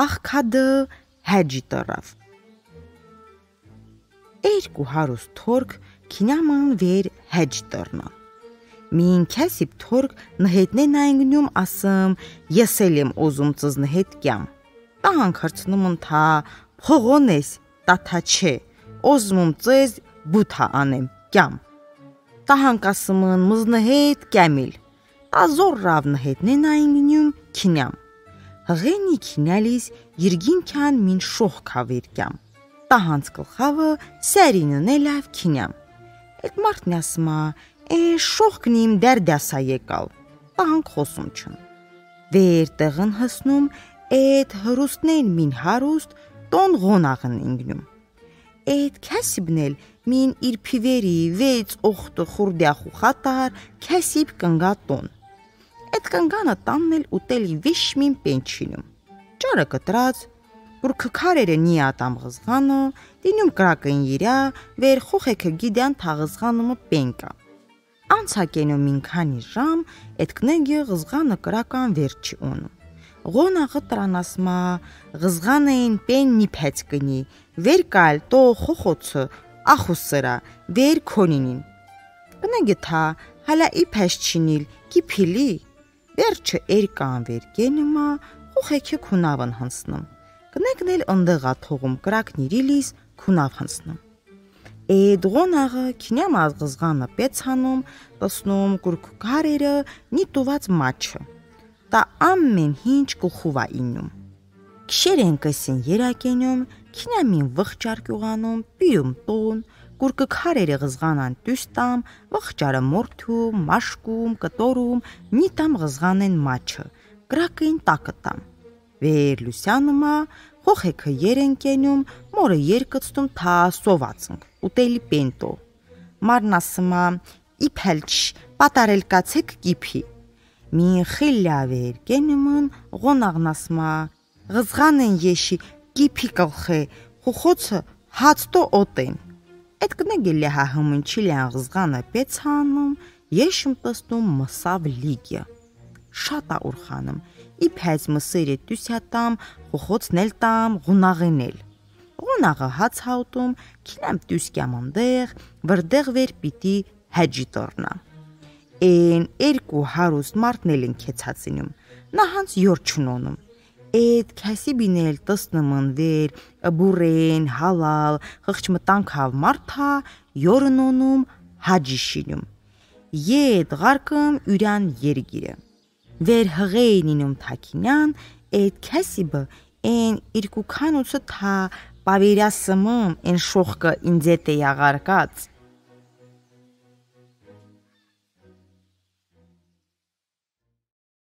աղքադը հաջի տրավ։ Երկու հարուստ թորք քինաման վեր հեջ տրնա։ Մին քեսիպ թորք նհետնեն այնգնում ասում ես էլ եմ օզում ծզնը հետ կյամ։ Տահան քրցնում ընթա փողոնես տաթա չէ օզմում ծեզ բութա անեմ կյամ։ Տահան կասումն մզնը հետ կյամիլ։ Տազոր ռավնը հետնեն այնգնում քինյամ։ Հղենի քինալիս երգինքան մին շոխ քավեր կյամ տահանց գլխավը սերինն է լավ քինյամ։ Այդ մարդն ասմա, «Է շոխքնիմ դերդասա եկալ»։ Տահանք խոսում չն։ Վեր տեղն հասնում այդ հրուստներն մին հարուստ տոն ղոնաղն ինգնում։ Այդ քասիբնել մին իր փիվերի վեց օխտը խուրդյախու խատար քասիբ կնգատոն։ Այդ կնգանը տաննել ուտելի վիշ մին պենչինում։ Ճարը կտրած որ քքարերը նի ատամ ղզղանը, դինյում կրակին իրա, վեր խոխեքը գիդյան թաղզղանումը պենկա։ Անցակենում ինքանի ժամ, այդ կնեգի ղզղանը կրական վերջի ունում։ Ղոնաղը տրանասմա, ղզղանային պեն նիփեց կնի, վեր կալ տո խոխոցը, ախուսıra, վեր քոնինին։ Կնեգի թա, հալա իփես չինիլ, կիփիլի, վերջը երկան վեր գենումա, խոխեքը քունավն հանցնում կնեկնել ընդեղա թողում կրակնիրիլիս քունավ հանցնում։ Էդղոնաղը քինյամ ազգզղանը պեցանում, տսնում կուրկարերը նիտուված մաչը։ Տա ամեն ինչ կուխուվա ինում։ Քշերեն կսին երակենում, քինյամին վղճարկյուղանում, պիում տոն, կուրկը քարերը ղզղանան տուստամ, վղճարը մորթում, մաշկում, կտորում, նիտամ ղզղանեն մաչը, կրակին տակտամ վեր լուսյանումա խոխեքը երենկենում մորը երկծտում թա սովածնք ուտելի պենտո մարնասմա իփելչ պատարել կացեք կիփի մին խիլավեր կենումն ղոնաղնասմա ղզղանեն եշի կիփի կլխե խոխոցը հացտո օտեն այդ կնեգելի հա հմնչիլյան ղզղանը պեցանում եշմ տստում մսավ լիգյա շատա ուրխանում իփած մսերը տուսյատամ, խոխոցնել տամ, ղունաղենել։ Ղունաղը հաց հաուտում, քինամ տուսկյամ անդեղ, վրդեղ վեր պիտի հաջի տորնա։ Էն երկու հարուստ մարդնել են քեցածինում, նահանց յոր չունոնում։ Այդ քասիբինել տսնման վեր, բուրեն, հալալ, խղճմտանքավ մարթա, յորնոնում հաջիշինում։ Եդ ղարկում յուրան երգիրը վեր հղեինինում թակինյան այդ քասիբը են իրկու քանուցը թա պավերասմում են շոխկը ինձետ է յաղարկած